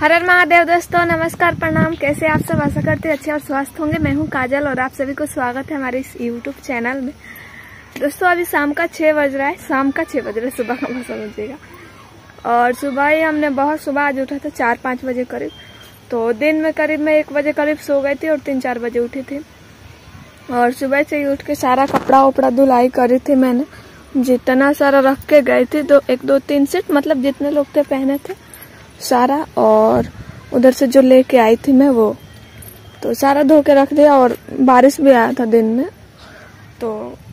हर हर महादेव दोस्तों, नमस्कार, प्रणाम। कैसे आप सब? आशा करते हैं अच्छे और स्वस्थ होंगे। मैं हूँ काजल और आप सभी को स्वागत है हमारे इस यूट्यूब चैनल में। दोस्तों, अभी शाम का छह बज रहा है। शाम का छह बज रहा है, सुबह का मौसम समझिएगा। और सुबह ही हमने बहुत, सुबह आज उठा था चार, पाँच बजे करीब। तो दिन में करीब मैं एक बजे करीब सो गई थी और तीन, चार बजे उठी थी। और सुबह से ही उठ के सारा कपड़ा उपड़ा धुलाई करी थी मैंने। जितना सारा रख के गए थे, दो, एक, दो, तीन सेट मतलब जितने लोग थे, पहने थे। सारा और उधर से जो लेके आई थी मैं वो। तो सारा धो के रख दिया और बारिश भी आया था दिन में। तो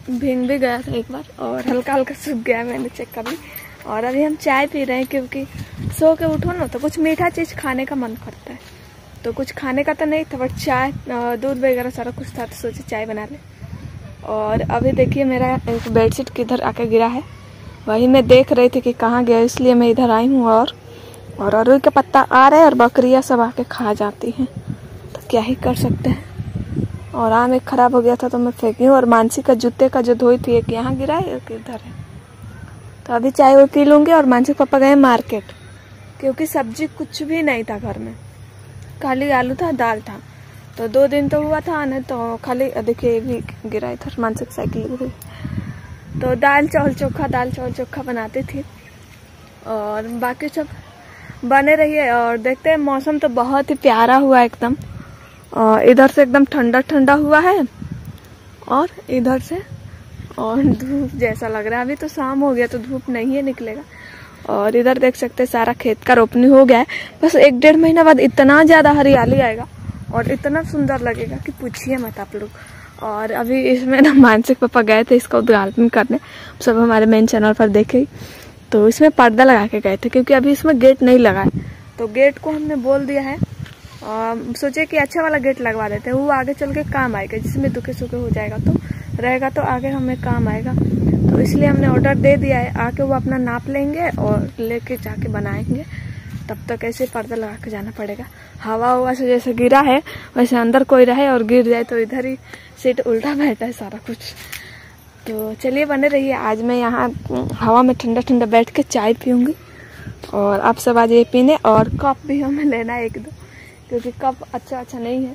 भींग भी गया था एक बार और हल्का हल्का सूख गया मैंने चेक कर ली और अभी हम चाय पी रहे हैं क्योंकि सो के उठो ना तो कुछ मीठा चीज़ खाने का मन करता है। तो कुछ खाने का तो नहीं था, बट चाय दूध वगैरह सारा कुछ था तो सोचे चाय बना ले। और अभी देखिए मेरा एक बेडशीट किधर आके गिरा है। वही मैं देख रही थी कि कहाँ गया, इसलिए मैं इधर आई हूँ और और अरुई का पत्ता आ रहा है और बकरियाँ सब आके खा जाती हैं। तो क्या ही कर सकते हैं? और आम एक खराब हो गया था तो मैं फेंकी हूँ और मानसी का जूते का जो धोई थी, एक यहाँ गिरा है, एक इधर है। तो अभी चाय वो पी लूँगी और मानसी पापा गए मार्केट, क्योंकि सब्ज़ी कुछ भी नहीं था घर में। खाली आलू था, दाल था। तो दो दिन तो हुआ था ना तो खाली, देखिए, ये भी गिरा इधर मानसिक साइकिल गिरी। तो दाल चावल चोखा, दाल चावल चोखा बनाती थी। और बाकी सब बने रहिए और देखते हैं, मौसम तो बहुत ही प्यारा हुआ एकदम। और इधर से एकदम ठंडा ठंडा हुआ है और इधर से और धूप जैसा लग रहा है। अभी तो शाम हो गया तो धूप नहीं है, निकलेगा। और इधर देख सकते हैं, सारा खेत का रोपनी हो गया है। बस एक डेढ़ महीना बाद इतना ज़्यादा हरियाली आएगा और इतना सुंदर लगेगा कि पूछिए मत आप लोग। और अभी इसमें ना मानसिक पापा गए थे इसका उद्घाटन करने। सब हमारे मेन चैनल पर देखे तो इसमें पर्दा लगा के गए थे, क्योंकि अभी इसमें गेट नहीं लगा है। तो गेट को हमने बोल दिया है, और सोचे कि अच्छा वाला गेट लगवा देते हैं। वो आगे चल के काम आएगा, जिसमें दुखे सुखे हो जाएगा तो रहेगा तो आगे हमें काम आएगा। तो इसलिए हमने ऑर्डर दे दिया है, आके वो अपना नाप लेंगे और लेके जाके बनाएँगे। तब तक ऐसे पर्दा लगा के जाना पड़ेगा। हवा हुआ से जैसे गिरा है, वैसे अंदर कोई रहे और गिर जाए तो इधर ही सीट उल्टा बैठा है सारा कुछ। तो चलिए बने रहिए। आज मैं यहाँ हवा में ठंडा ठंडा बैठ के चाय पीऊँगी। और आप सब आज ये पीने और कप भी हमें लेना है एक दो, क्योंकि कप अच्छा अच्छा नहीं है।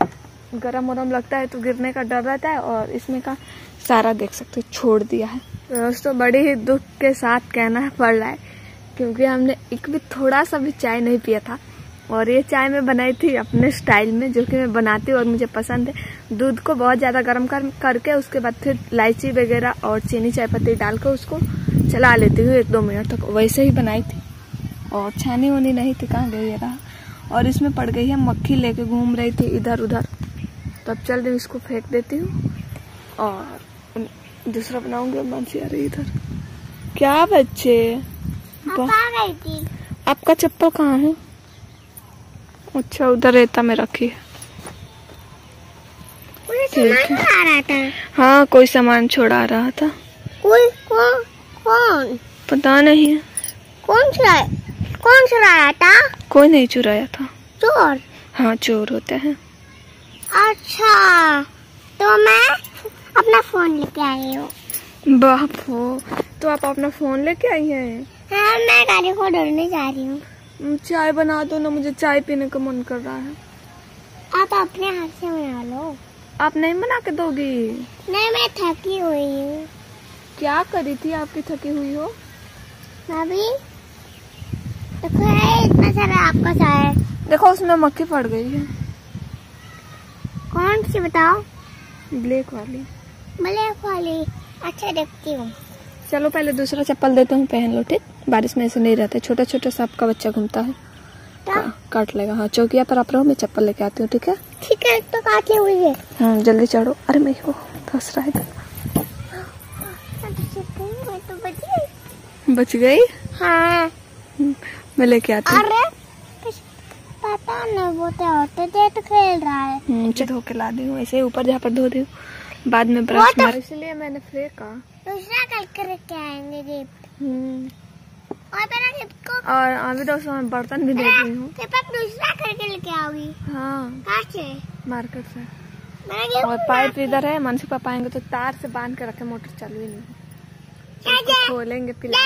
गरम वरम लगता है तो गिरने का डर रहता है और इसमें का सारा देख सकते हो, छोड़ दिया है। दोस्तों, बड़े ही दुख के साथ कहना पड़ रहा है, क्योंकि हमने एक भी थोड़ा सा भी चाय नहीं पिया था। और ये चाय मैं बनाई थी अपने स्टाइल में जो कि मैं बनाती हूँ और मुझे पसंद है। दूध को बहुत ज़्यादा गर्म कर करके उसके बाद फिर इलायची वगैरह और चीनी चाय पत्ती डाल कर उसको चला लेती हूँ एक दो मिनट तक। वैसे ही बनाई थी। और छानी वानी नहीं थी कहाँ गई रहा। और इसमें पड़ गई है मक्खी लेके घूम रही थी इधर उधर। तब चल रही इसको फेंक देती हूँ। और दूसरा बनाऊँगी मानसी आ रही इधर। क्या बच्चे? आपका चप्पल कहाँ है? अच्छा उधर रेता में रखी है। हाँ। कोई सामान छोड़ा रहा था। कोई कौन कौन? पता नहीं कौन चुराया कौन चुराया था? कोई नहीं चुराया था। चोर? हाँ चोर होते हैं। अच्छा तो मैं अपना फ़ोन लेके आई हूँ। बाप हो तो आप अपना फ़ोन लेके आई हैं? हाँ मैं गाड़ी को ढूँढने जा रही हूँ। चाय बना दो ना मुझे चाय पीने का मन कर रहा है। आप अपने हाथ से बना लो। आप नहीं बना के दोगी? नहीं मैं थकी हुई हूँ। क्या करी थी आपकी थकी हुई हो? भाभी देखो है इतना सारा आपका चाय देखो उसमें मक्खी पड़ गई है। कौन सी बताओ? ब्लैक वाली। ब्लैक वाली। अच्छा देखती हूँ। चलो पहले दूसरा चप्पल देता हूँ पहन लो ठीक? बारिश में ऐसे नहीं रहते। छोटा छोटा सांप का बच्चा घूमता है। का, काट लेगा। हाँ चौकिया पर आप रहो मैं चप्पल लेके आती हूँ ठीक है? ठीक है तो काटी हुई है हाँ जल्दी चढ़ो। अरे मैं वो फंस रहा है। तो बच गई? हाँ। मैं लेके आती हूँ। अरे पता नहीं वो तो होते थे तो खेल रहा है। नीचे धो के ला दी हूँ ऐसे ऊपर जहाँ पर धो दी हूँ। बाद में ब्रश मार। इसलिए मैंने फेंका दूसरा कल करके आएँगे और अभी दोस्तों मैं बर्तन भी दे दी हूँ। दूसरा करके लेके आओगी। हाँ। से? मार्केट से। और पाइप इधर है मनसी पापा आएँगे तो तार से बाँध के रखे मोटर चालू ही नहीं खोलेंगे पिला।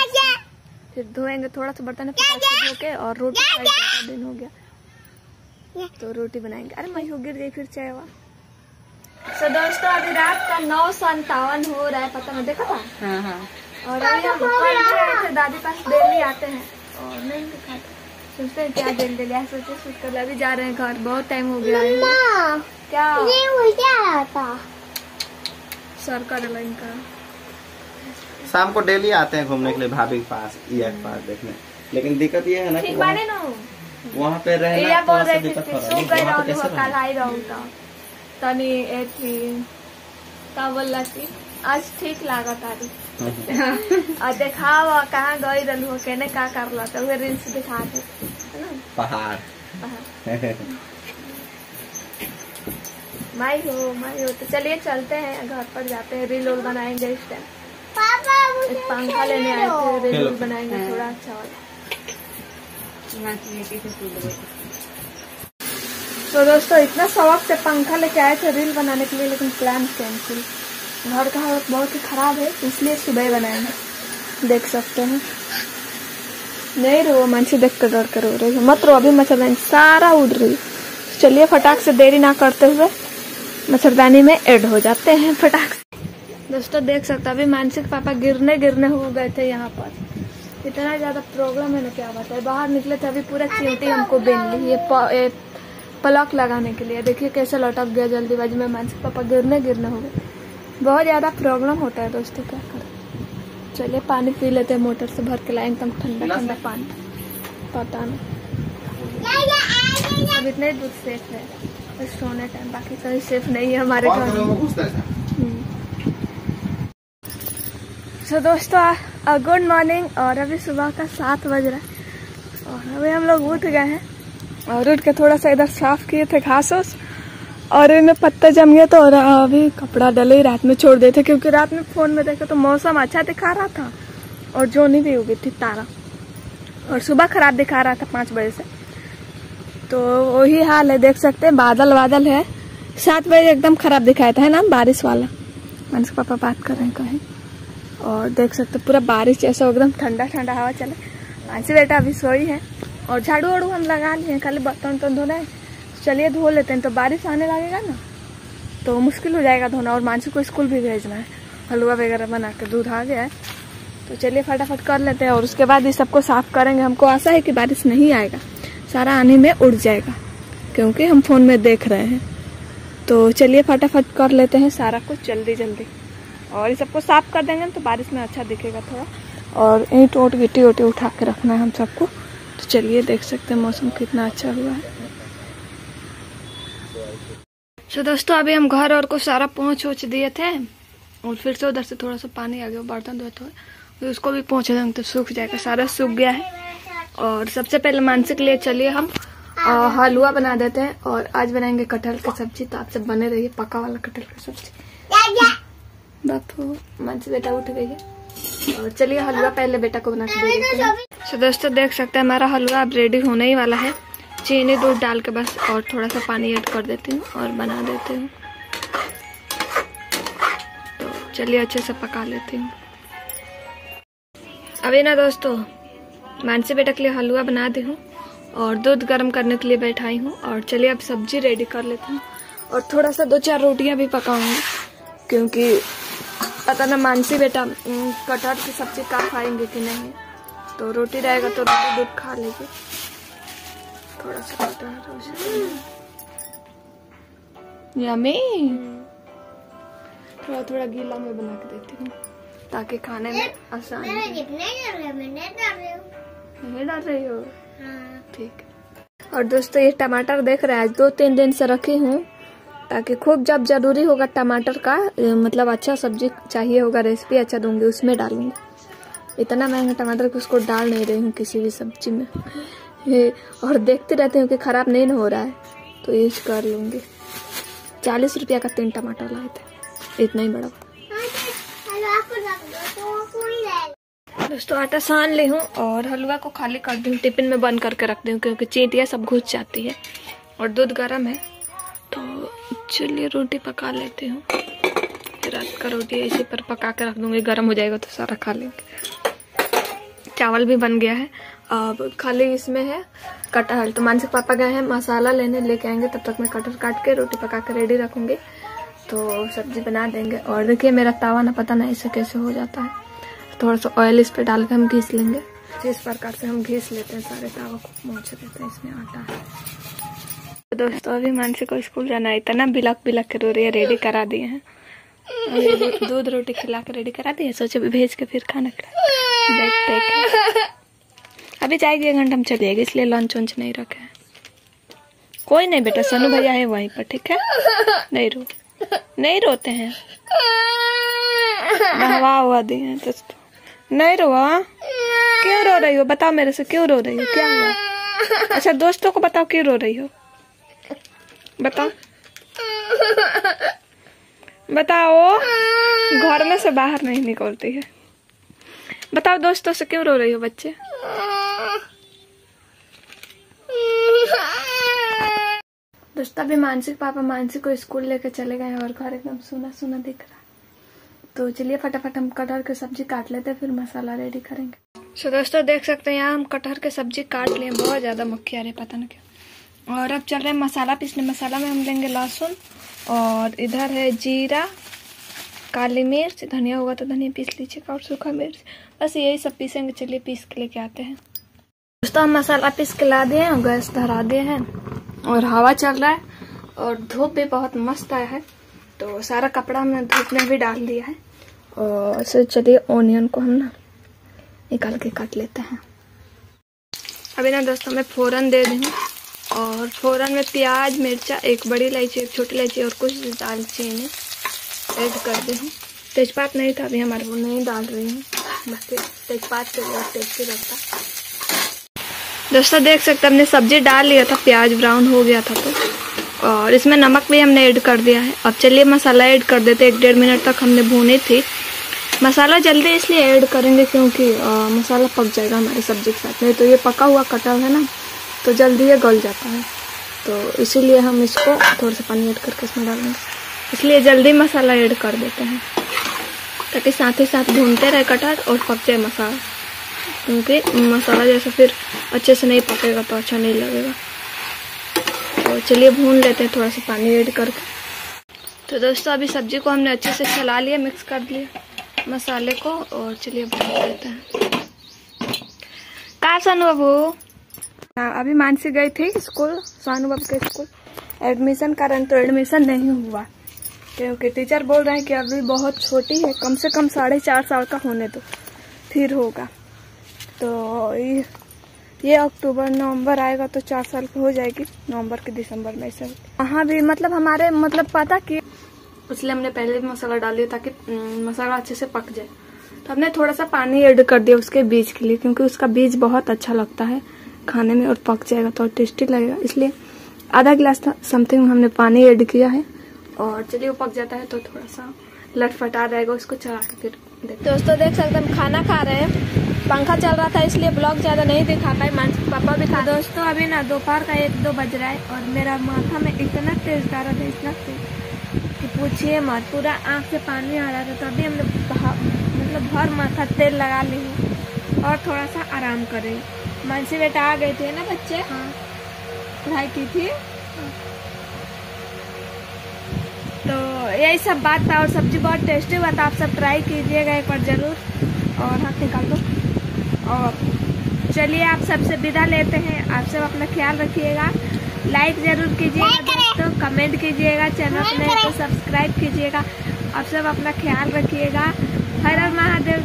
फिर धोएँगे थोड़ा सा बर्तन है, धो के और रोटी खाई दिन हो गया। तो रोटी बनाएँगे। अरे मैं हो गिर गई फिर चाय हुआ। तो दोस्तों अभी रात का नौ संतावन हो रहा है पता नहीं देखा था? हाँ हाँ। और अभी हम कल से आए थे दादी पास डेली आते हैं। और नहीं दिखाते। सोचते हैं क्या डेली डेली ऐसे सोचे सोच कर अभी जा रहे हैं घर बहुत टाइम हो गया। है क्या? ये था। सर कर इनका। शाम को डेली आते हैं घूमने के लिए भाभी के पास के पास देखने। लेकिन दिक्कत ये है ना कि वहाँ, वहाँ पे रहना बोल थोड़ा सा रहे दिक्कत हो रहा है। वहाँ रहू पे कैसे कल रहना? आई तो। तनी एथी का आज ठीक लागा तारी और देखाव कहाँ गई रहलू केने का करला तो उहे रील्स दिखा दे है ना? पहाड़। माई हो माई हो तो चलिए चलते हैं घर पर जाते हैं रील उल बनाएँगे इस टाइम पापा मुझे पंखा लेने आए थे रील बनाएँगे थोड़ा अच्छा वाला। लो तो दोस्तों इतना शौक से पंखा लेके आए थे रील बनाने के लिए लेकिन प्लान कैंसिल घर का हालत बहुत ही खराब है इसलिए सुबह बनाएँगे देख सकते हैं। नहीं रो मनसी देख कर डर कर रो रही मत रो अभी मच्छरदानी सारा उड़ रही। चलिए फटाक से देरी ना करते हुए मच्छरदानी में ऐड हो जाते हैं फटाक से। दोस्तों देख सकते अभी मानसिक पापा गिरने गिरने हो गए थे यहाँ पर। इतना ज़्यादा प्रॉब्लम है ना क्या बताए। बाहर निकले थे अभी पूरा चींटी हमको बेन ली ये, ये पलक लगाने के लिए। देखिए कैसे लटक गया जल्दीबाजी में। मानसिक पापा गिरने गिरने हो गए। बहुत ज़्यादा प्रॉब्लम होता है दोस्तों क्या करें? चलिए पानी पी लेते हैं मोटर से भर के लाए एकदम ठंडा ठंडा पानी। पता नहीं। अब इतने दूध सेफ़ है। बस सोने टाइम बाकी कहीं सेफ़ नहीं है हमारे घर। में सो दोस्तों गुड मॉर्निंग और अभी सुबह का सात बज रहा है। और अभी हम लोग उठ गए हैं। और उठ के थोड़ा सा इधर साफ़ किए थे घास उस और इनमें पत्ता जम गया तो और अभी कपड़ा डले रात में छोड़ देते, क्योंकि रात में फ़ोन में देखा तो मौसम अच्छा दिखा रहा था। और जो नहीं भी गई थी, तारा। और सुबह खराब दिखा रहा था पाँच बजे से। तो वही हाल है, देख सकते हैं, बादल बादल है। सात बजे एकदम खराब दिखाया था, है ना, बारिश वाला। मनस पापा बात कर रहे हैं कहीं। और देख सकते पूरा बारिश जैसा एकदम ठंडा ठंडा हवा चले। मानसी बेटा अभी सोई है। और झाड़ू वाड़ू हम लगा लिए खाली बर्तन वर्तन धोना है। चलिए धो लेते हैं तो बारिश आने लगेगा ना तो मुश्किल हो जाएगा धोना, और मानसी को स्कूल भी भेजना है, हलवा वगैरह बना के दूध आ गया है। तो चलिए फटाफट कर लेते हैं, और उसके बाद इस सबको साफ़ करेंगे। हमको आशा है कि बारिश नहीं आएगा, सारा आने में उड़ जाएगा, क्योंकि हम फ़ोन में देख रहे हैं। तो चलिए फटाफट कर लेते हैं सारा कुछ जल्दी जल्दी। और ये सबको साफ़ कर देंगे तो बारिश में अच्छा दिखेगा थोड़ा। और ईंट ओट गिट्टी ओटी उठा के रखना है हम सबको। तो चलिए देख सकते हैं मौसम कितना अच्छा हुआ है। तो दोस्तों, अभी हम घर और को सारा पहुँच वोच दिए थे और फिर से उधर से थोड़ा सा पानी आ गया बर्तन धोते हुए उसको भी पहुँच देंगे तो सूख जाएगा, सारा सूख गया है। और सबसे पहले मानसिक लिए चलिए हम हलवा बना देते हैं और आज बनाएँगे कटहल की सब्ज़ी। तो आप सब बने रहिए, पका वाला कटहल की सब्ज़ी। बापू मानसी बेटा उठ गई है। और चलिए, हलवा पहले बेटा को बना के दे देते हैं। दोस्तों, देख सकते हैं हमारा हलवा अब रेडी होने ही वाला है। चीनी दूध डाल के बस और थोड़ा सा पानी ऐड कर देती हूँ और बना देती हूँ। तो चलिए अच्छे से पका लेती हूँ। अभी ना दोस्तों, मानसी बेटा के लिए हलवा बना दी हूँ और दूध गर्म करने के लिए बैठाई हूँ और चलिए अब सब्ज़ी रेडी कर लेती हूँ। और थोड़ा सा दो चार रोटियाँ भी पकाऊँगी, क्योंकि पता ना मानसी बेटा कटहर की सब्ज़ी खा पाएँगे कि नहीं। तो रोटी रहेगा तो रोटी दूध खा लेगी। थोड़ा सा कटहल यमी थोड़ा थोड़ा गीला में बना के देती हूँ ताकि खाने में आसान हो हूँ नहीं डाल रही हो। हाँ? ठीक और दोस्तों ये टमाटर देख रहे हैं आज दो तीन दिन से रखी हूँ ताकि खूब जब ज़रूरी होगा टमाटर का मतलब अच्छा सब्ज़ी चाहिए होगा रेसिपी अच्छा दूँगी उसमें डालूँगी। इतना महँगा टमाटर कि उसको डाल नहीं रही हूँ किसी भी सब्ज़ी में। और देखते रहते हूँ कि खराब नहीं ना हो रहा है। तो यूज़ कर लूँगी। चालीस रुपया का तीन टमाटर लाए थे। इतना ही बड़ा। दोस्तों, आटा सान ली हूँ और हलवा को खाली कर दी। हूँ टिफ़िन में बंद करके रख दी हूँ क्योंकि चींटियाँ सब घुस जाती है और दूध गर्म है। तो चलिए, रोटी पका लेती हूँ। रात का रोटी इसी पर पका के रख दूँगी। गर्म हो जाएगा तो सारा खा लेंगे। चावल भी बन गया है। अब खाली इसमें है कटहल। तो मानसिक पापा गए हैं, मसाला लेने लेके आएँगे, तब तक मैं कटहल काट के रोटी पका के रेडी रखूँगी। तो सब्ज़ी बना देंगे। और देखिए, मेरा तावा ना पता नहीं इसे कैसे हो जाता है। थोड़ा सा ऑयल इस पर डाल के हम घीस लेंगे। जिस प्रकार से हम घीस लेते हैं, सारे तावा को मोच देते हैं इसमें आटा। तो दोस्तों, अभी मानसी को स्कूल जाना है। इतना बिलक बिलक के रो रही है रेडी करा दिए हैं। दूध रोटी खिला के रेडी करा दिए, सोचे भेज के फिर खाना खिला अभी जाएगी एक घंटा, हम चली जाएगी, इसलिए लंच वंच नहीं रखे कोई नहीं बेटा, सनु भैया है वहीं पर, ठीक है? नहीं रो, नहीं रोते हैं। नहवा हुआ दिए हैं दोस्तों नहीं रो हाँ? क्यों रो रही हो? बताओ मेरे से, क्यों रो रही हो? क्या हुआ? अच्छा दोस्तों को बताओ, क्यों रो रही हो? बताओ। बताओ। घर में से बाहर नहीं निकलती है। बताओ दोस्तों से क्यों रो रही हो बच्चे? दोस्तों अभी मानसिक पापा मानसिक को स्कूल लेकर चले गए और घर एकदम सुना सुना दिख रहा है। तो चलिए फटाफट हम कटहर की सब्ज़ी काट लेते हैं फिर मसाला रेडी करेंगे। सो दोस्तों देख सकते हैं यहाँ हम कटहर की सब्ज़ी काट लिए बहुत ज़्यादा मक्खी आ रही है पता नहीं क्यों। और अब चल रहे हैं मसाला पीसने मसाला में हम लेंगे लहसुन। और इधर है जीरा, काली मिर्च, धनिया होगा तो धनिया पीस लीजिएगा और सूखा मिर्च। बस यही सब पीसेंगे, चलिए पीस के लेके आते हैं। दोस्तों, हम मसाला पीस के ला दिए हैं गैस धरा दिए हैं। और हवा चल रहा है और धूप भी बहुत मस्त आया है। तो सारा कपड़ा हमने धूप में भी डाल दिया है। और फिर चलिए ओनियन को हम ना निकाल के काट लेते हैं। अभी ना दोस्तों, मैं फोरन दे दूँ और फ़ौरन में प्याज मिर्चा एक बड़ी इलायची एक छोटी इलायची और कुछ दालचीनी ऐड कर दी हूँ। तेजपात नहीं था अभी हमारे वो नहीं डाल रही हूँ। बस तेजपात से बहुत टेस्टी लगता दोस्तों देख सकते हमने सब्ज़ी डाल लिया था प्याज ब्राउन हो गया था तो। और इसमें नमक भी हमने ऐड कर दिया है। अब चलिए मसाला ऐड कर देते एक डेढ़ मिनट तक हमने भूनी थी। मसाला जल्दी इसलिए ऐड करेंगे क्योंकि अ, मसाला पक जाएगा हमारी सब्ज़ी के साथ। नहीं तो ये पका हुआ कटहल है ना तो जल्दी ये गल जाता है। तो इसीलिए हम इसको थोड़ा सा पानी ऐड करके इसमें डालेंगे। इसलिए जल्दी मसाला ऐड कर देते हैं, ताकि साथ ही साथ भूनते रहे कटहल और पक जाए मसाला। क्योंकि मसाला जैसे फिर अच्छे से नहीं पकेगा तो अच्छा नहीं लगेगा। तो चलिए भून लेते हैं थोड़ा सा पानी ऐड करके। तो दोस्तों, अभी सब्ज़ी को हमने अच्छे से चला लिया, मिक्स कर लिया मसाले को, और चलिए भून लेते हैं। कहा सानू बाबू अभी मानसी गई थी स्कूल सानू बाबू के स्कूल। एडमिशन कारण तो एडमिशन नहीं हुआ। क्योंकि टीचर बोल रहे हैं कि अभी बहुत छोटी है, कम से कम साढ़े चार साल का होने दो फिर होगा। तो ये ये अक्टूबर, नवंबर आएगा तो चार साल की हो जाएगी, नवंबर के दिसंबर में ऐसा। वहाँ भी मतलब हमारे मतलब पता कि इसलिए हमने पहले भी मसाला डाल दिया ताकि मसाला अच्छे से पक जाए। तो हमने थोड़ा सा पानी ऐड कर दिया उसके बीज के लिए, क्योंकि उसका बीज बहुत अच्छा लगता है। खाने में और पक जाएगा तो टेस्टी लगेगा। इसलिए आधा गिलास था समथिंग हमने पानी ऐड किया है। और चलिए वो पक जाता है तो थोड़ा सा लटफटा रहेगा उसको चला के फिर दोस्तों देख सकते हम खाना खा रहे हैं। पंखा चल रहा था इसलिए ब्लॉग ज़्यादा नहीं दिखा पाए। मानसिक पापा भी खा दोस्तों अभी ना दोपहर का एक दो बज रहा है और मेरा माथा में इतना तेज दर्द है इतना तेज कि पूछिए मत। पूरा आँख से पानी आ रहा था तभी हमने मतलब भर माथा तेल लगा ली और थोड़ा सा आराम कर मानसी बेटा आ गए थे ना बच्चे? पढ़ाई की थी? तो यही सब बात था और सब्ज़ी बहुत टेस्टी हुआ था। आप सब ट्राई कीजिएगा एक बार ज़रूर। और हाथ निकाल दो। और चलिए आप सबसे विदा लेते हैं। आप सब अपना ख्याल रखिएगा। लाइक ज़रूर कीजिएगा दोस्तों। कमेंट कीजिएगा। चैनल को नहीं तो सब्सक्राइब कीजिएगा। आप सब अपना ख्याल रखिएगा। हर हर महादेव